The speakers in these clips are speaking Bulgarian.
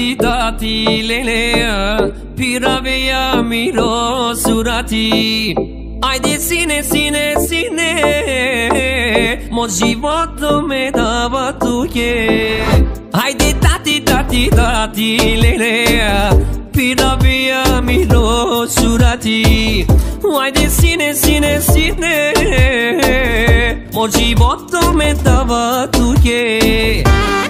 Ajde lele Piravea miro surati. Ajde sine sine sine Mo život me dava tuke Ajde tati tati tati lele Piravea miro surati. Ajde sine sine sine Mo život me dava tuke andila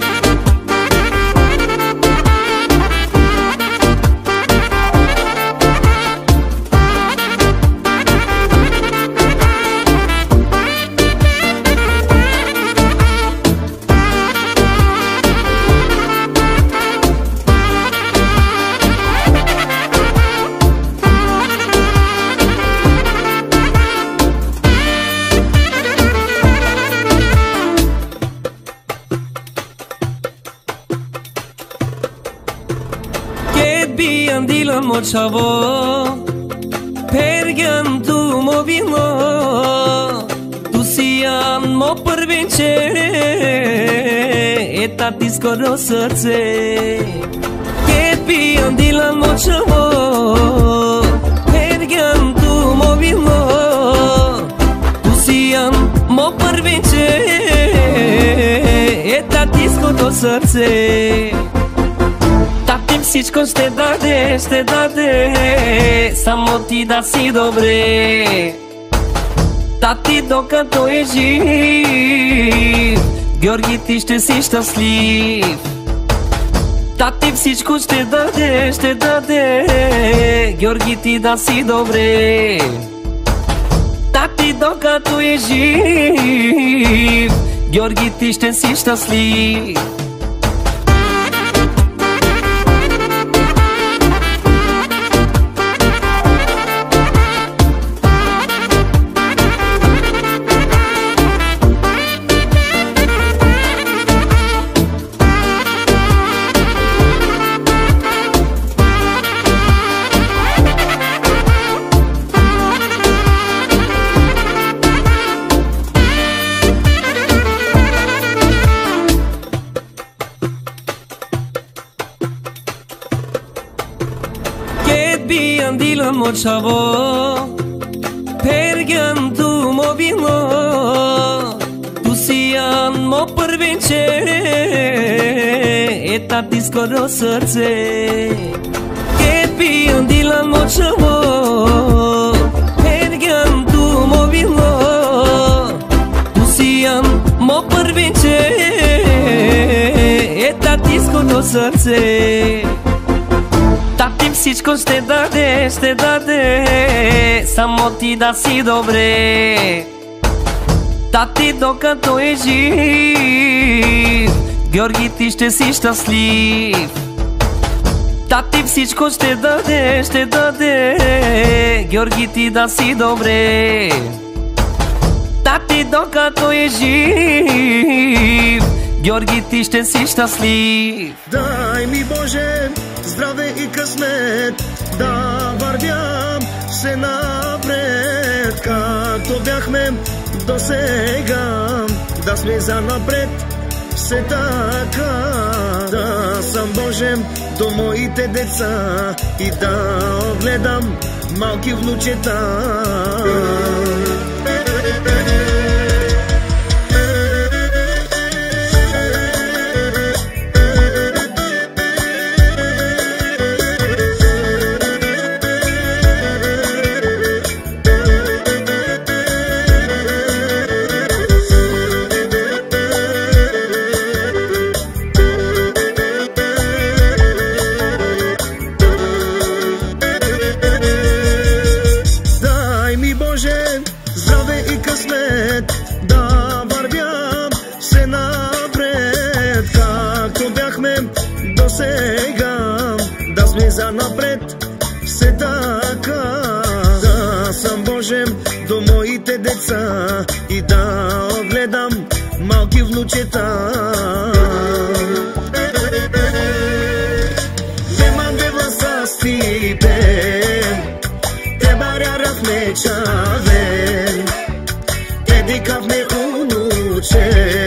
çavo Pergen tu mo vino Tu sian mo per vincere E tatis coro sărțe Che pian di la mo çavo Pergen tu mo vino Tu sian mo per vincere E tatis coro sărțe Всичко ще даде, ще даде. Само ти да си добре. Тати докато е жив Георги ти ще си щастлив. Тати всичко ще даде, ще даде. Георги ти да си добре. Тати докато е жив Георги ти ще си щастлив çavo Pergen tu mo bino Tu sian mo per vincere E taptis coro sărțe Che pion di la mo çavo Pergen tu mo bino Tu sian mo per vincere E taptis coro sărțe всичко ще даде, ще даде. Само ти да си добре. Тати докато е жив Георги ти ще си щастлив. Тати всичко ще даде, ще даде. Георги ти да си добре. Тати докато е жив Георги ти ще си щастлив. Дай ми Боже здраве и късмет. Да вървям се напред, както бяхме до сега, да сме за напред, все така, да съм Божен до моите деца и да огледам малки внучета. Деца и да огледам малки внучета. Нема две власа стипен, те барярахме чавен, те дикавме унучен, мангав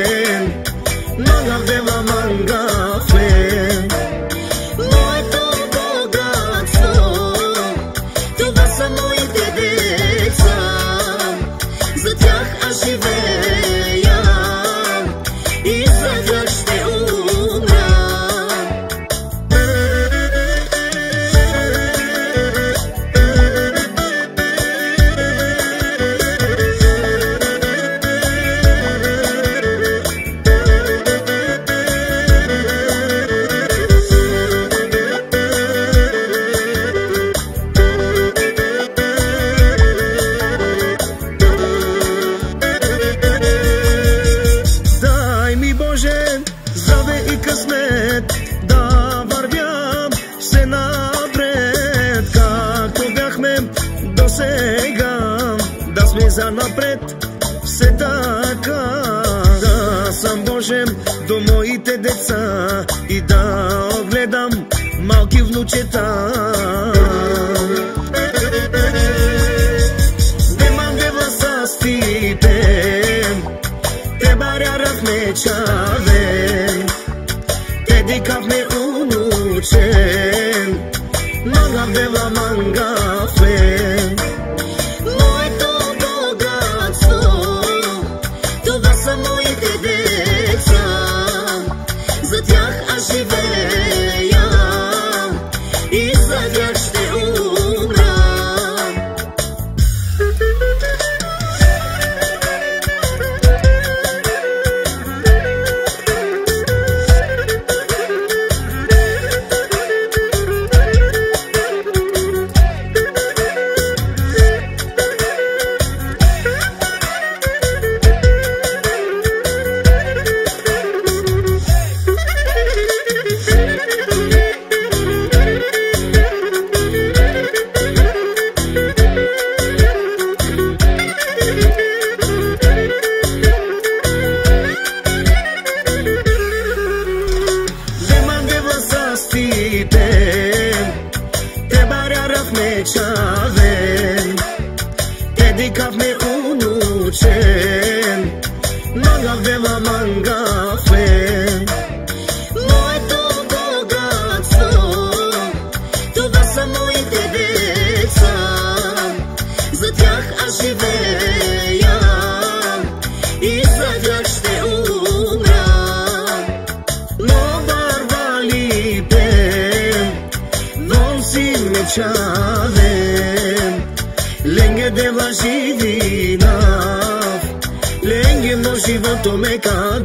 to make a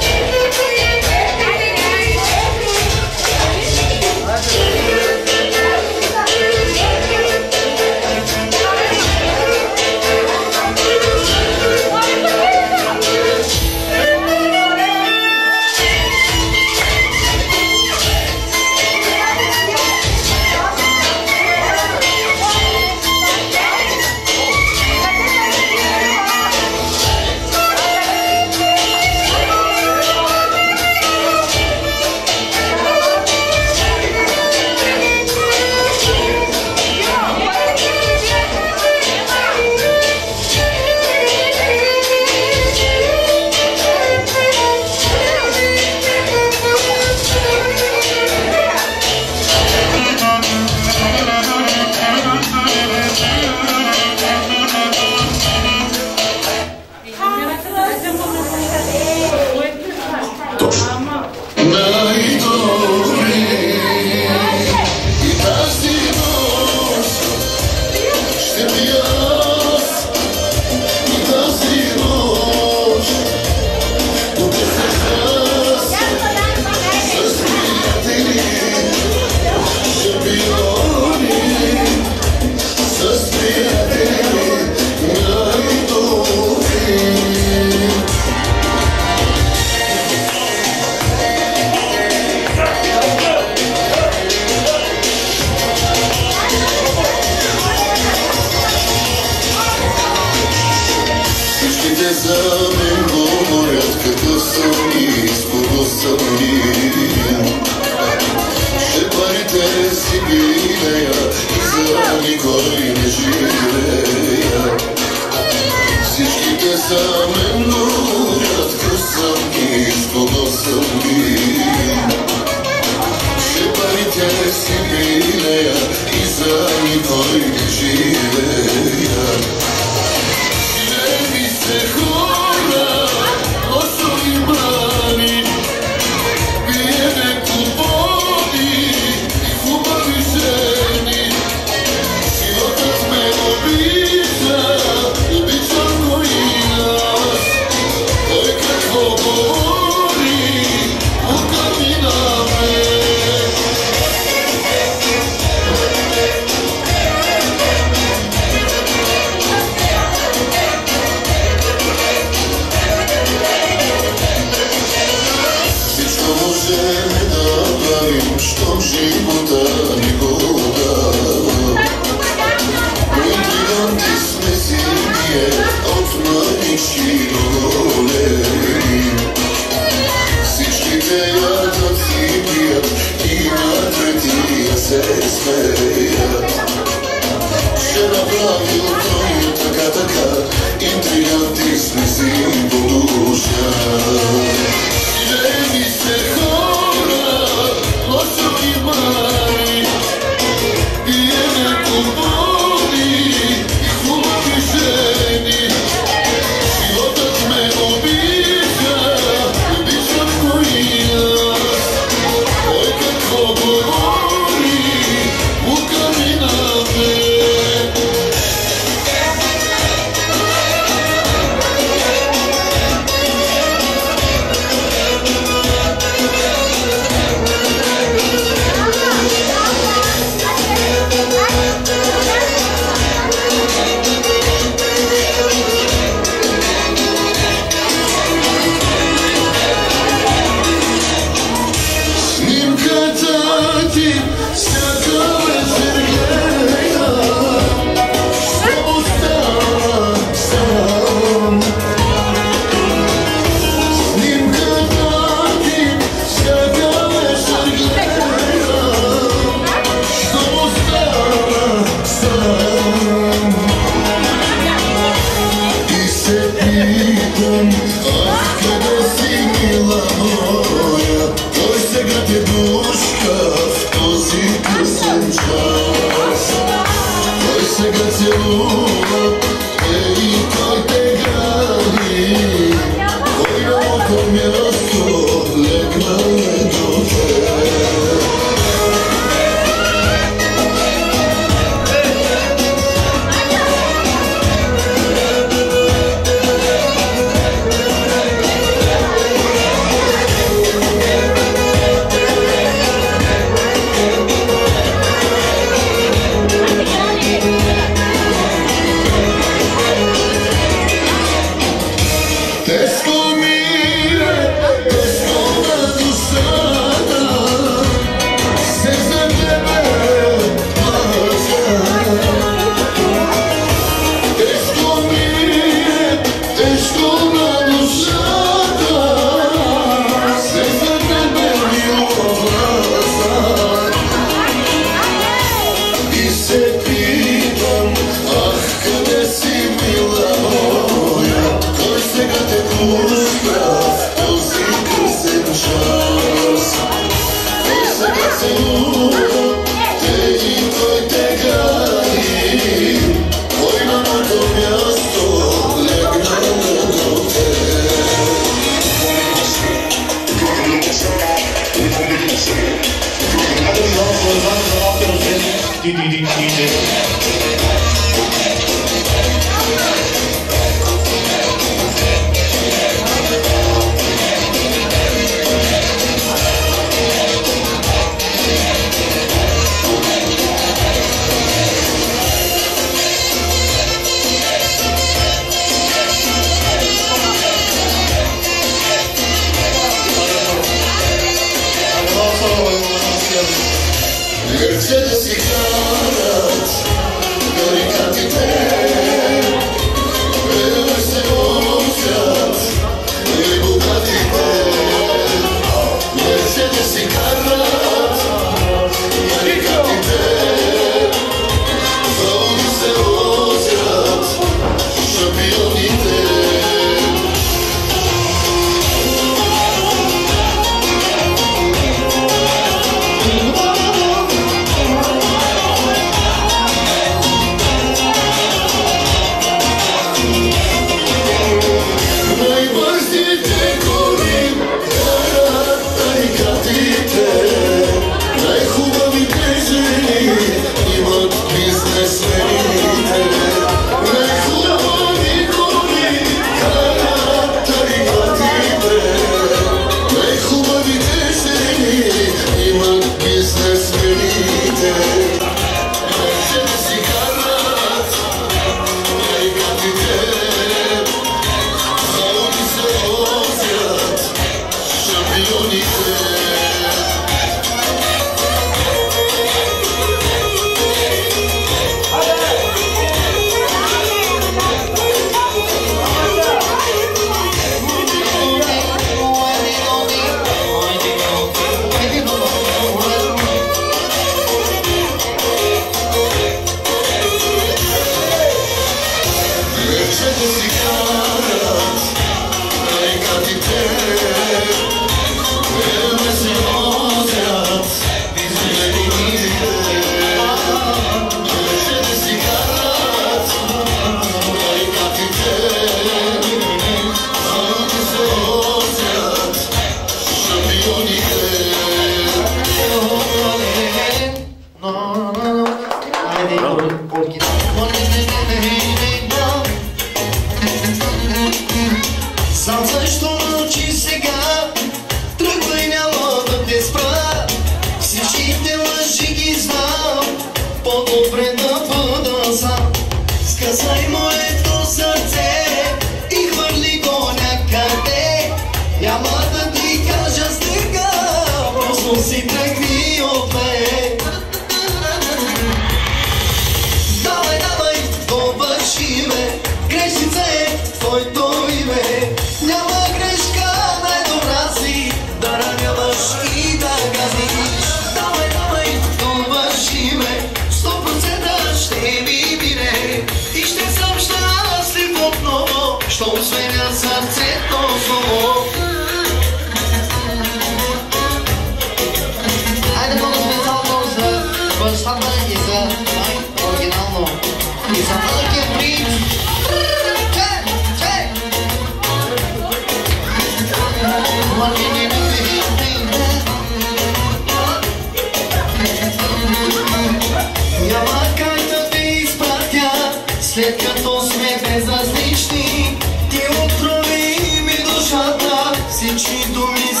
sentido miserável.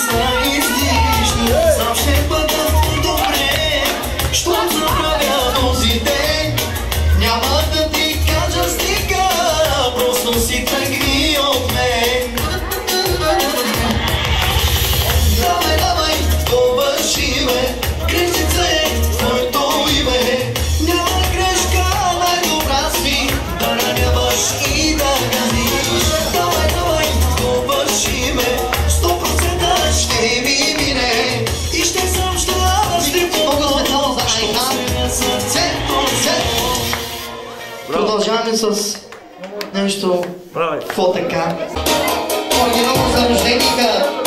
С нещо фотека. Оригинално за рожденика.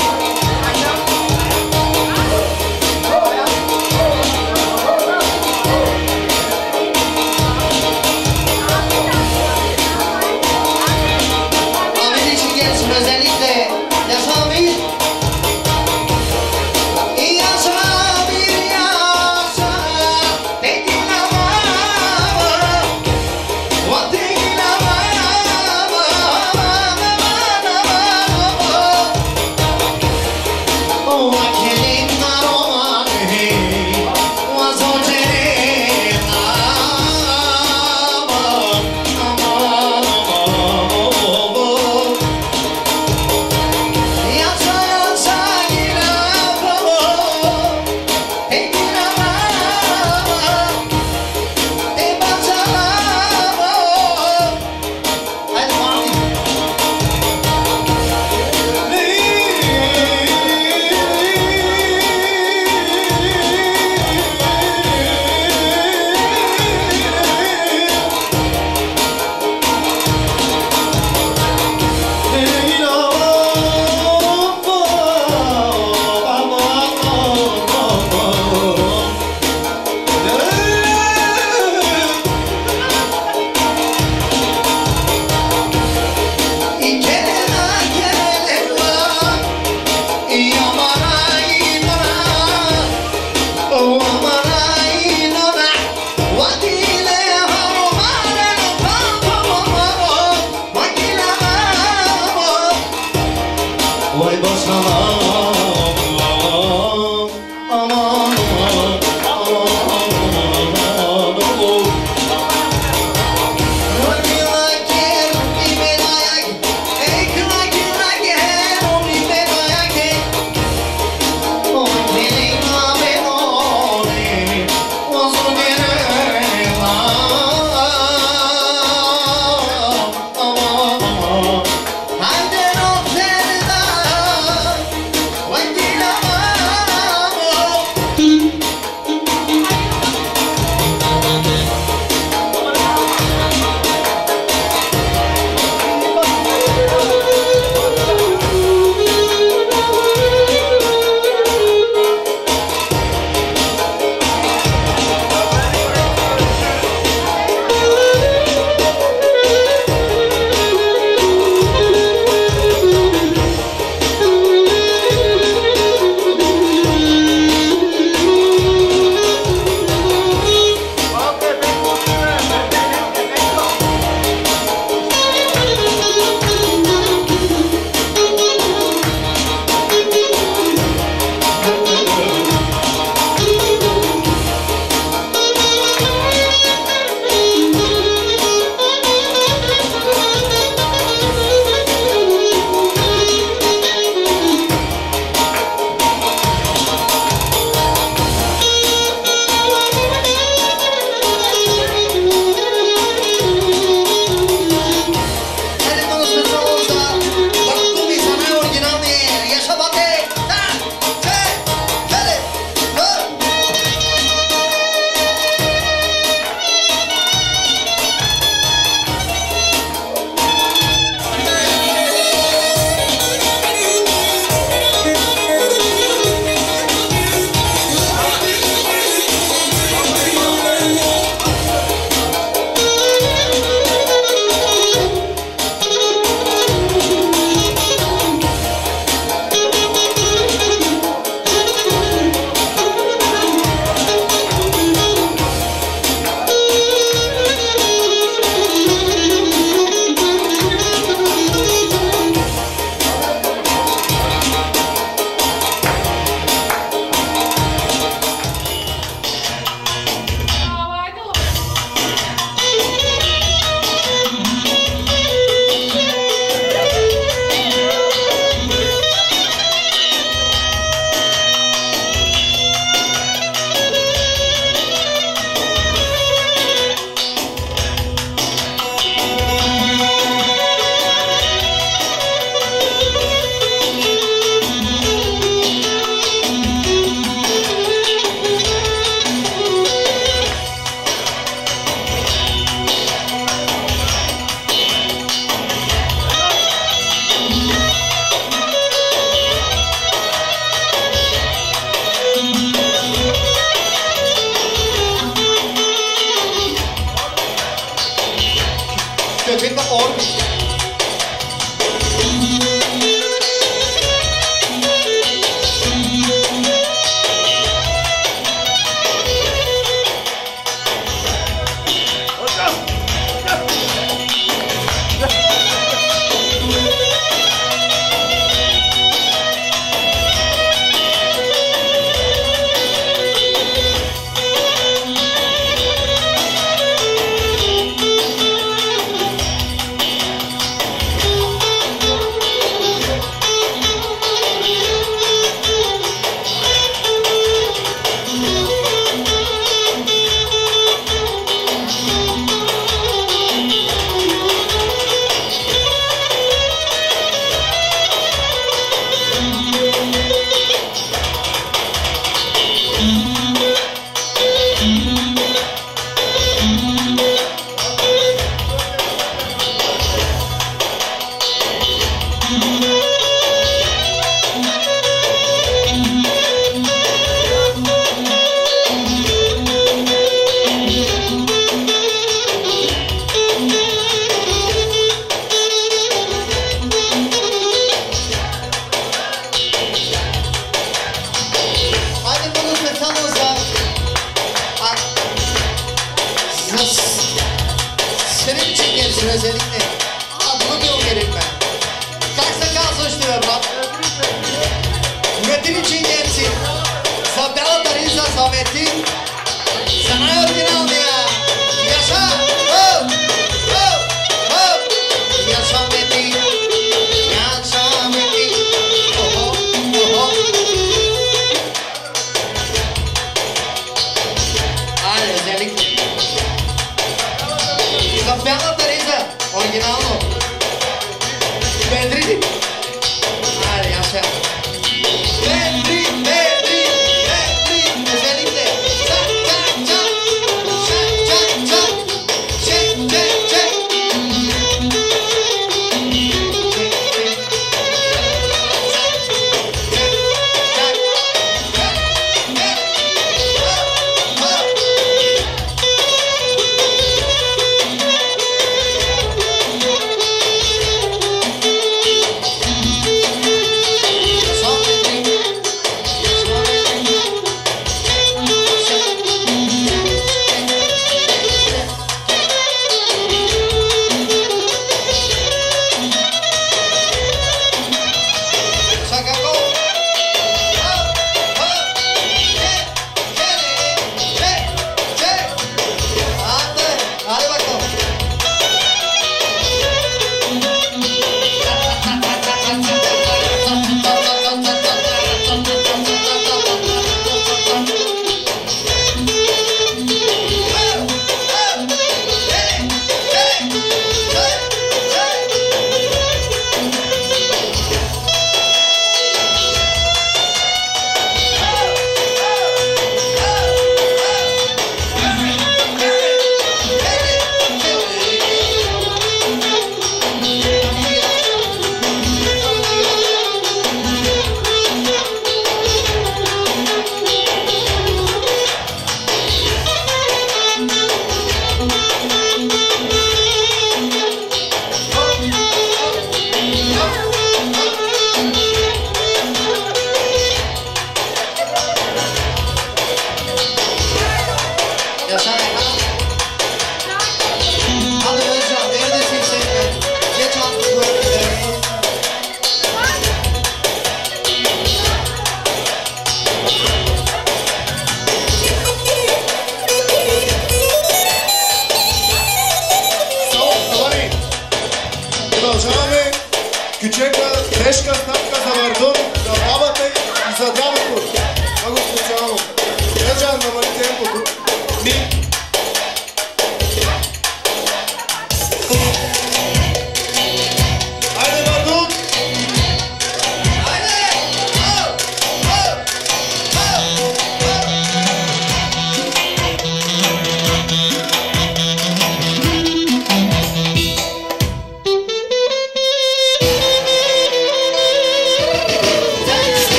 Devin a ordem.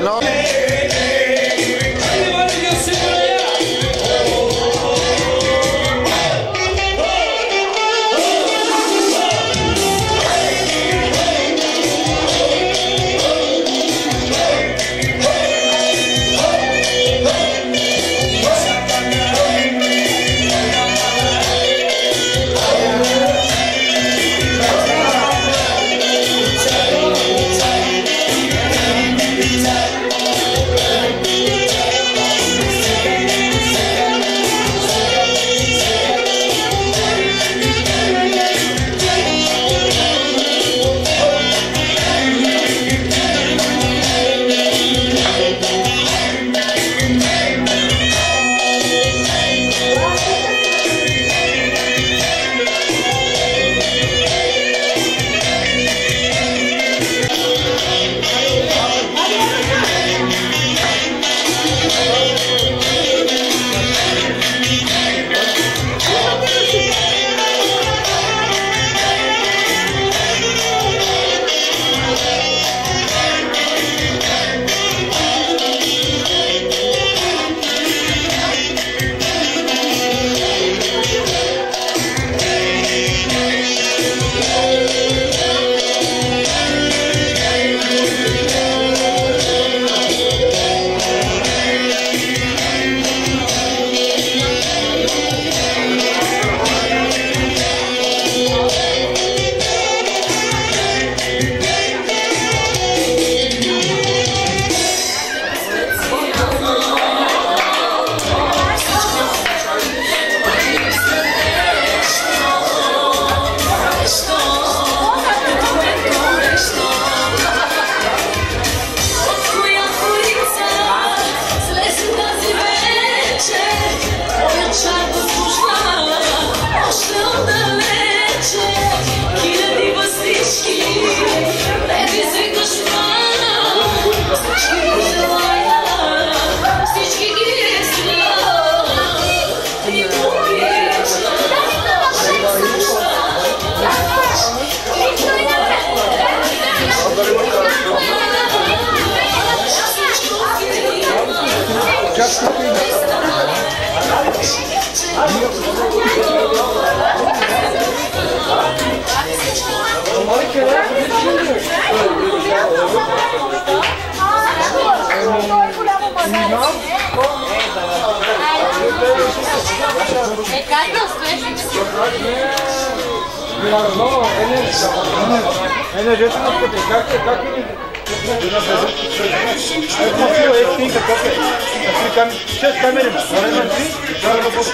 no. Energetyczną spotykkę. Jakie, jakie... Jedna prezentki przejdzie. Jak mówiłem, jak piękna kopia. Jak z kamerem, ale na drzwi, albo po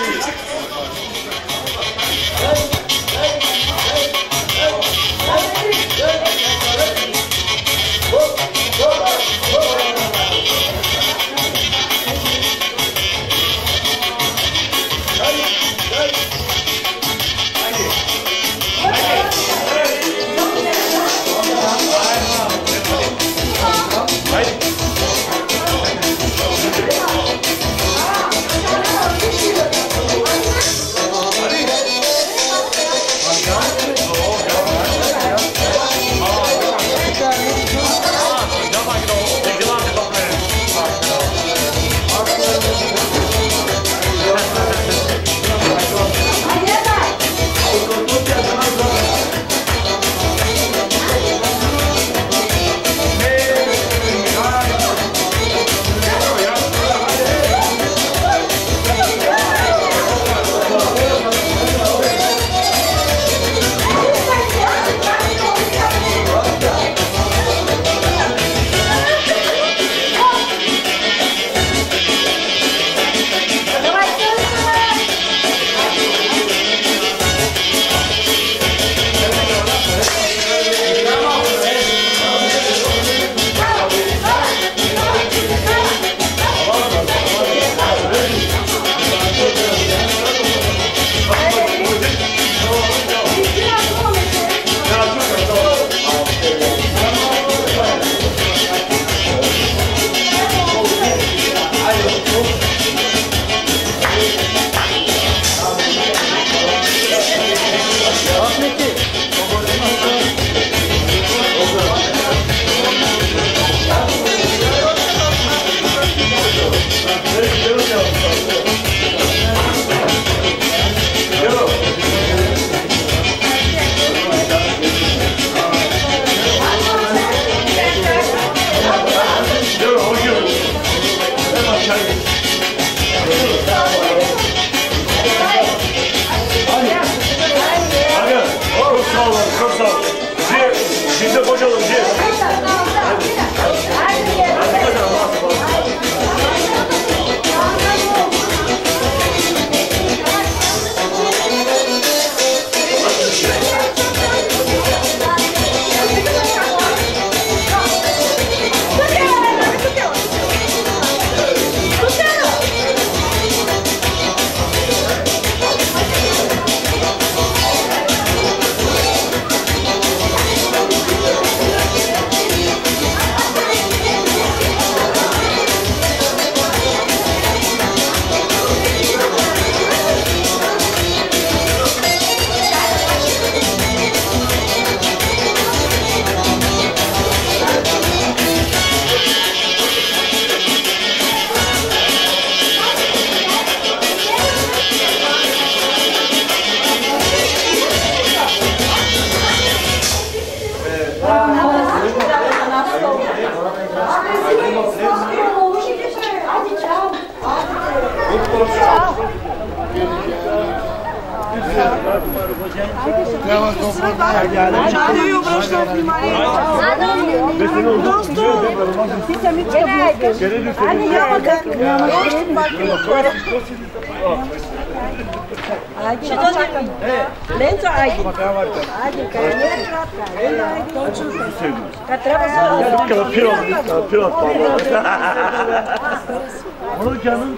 Onu canım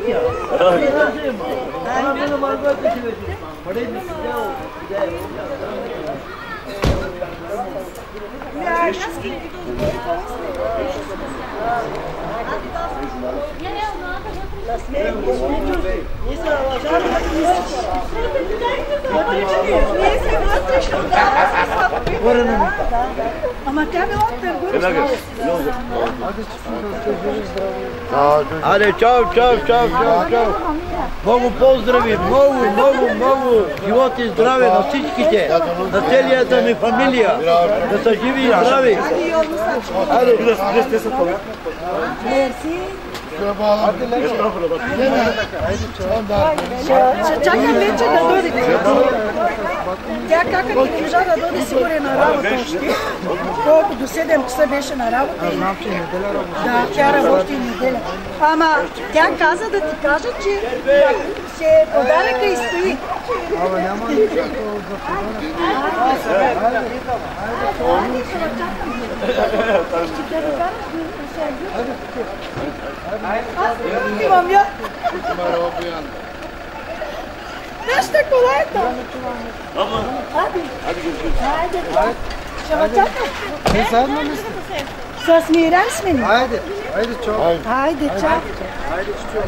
Аде, чао, чао, чао, чао, чао. Много поздрави, много, много, много живот и здраве на всичките, на целията ми фамилия. Да са живи и здрави. Аде, Мерси. Ще чакам вече да дойде. Тя кака не можа да дойде сигурно на работа още. Колко до 7 часа беше на работа. Да, тя работи и неделя. Ама тя каза да ти кажа, че се подаръка и стои. Абе, няма Аз имам я. Нашата кола е там. dolar da. Ama. Hadi. Hadi görüşürüz. Hadi. Hadi. Şapacak mı? Sen sarmamışsın. Söz miras mı? Haydi. Haydi çok. Haydi çok. Haydi çok.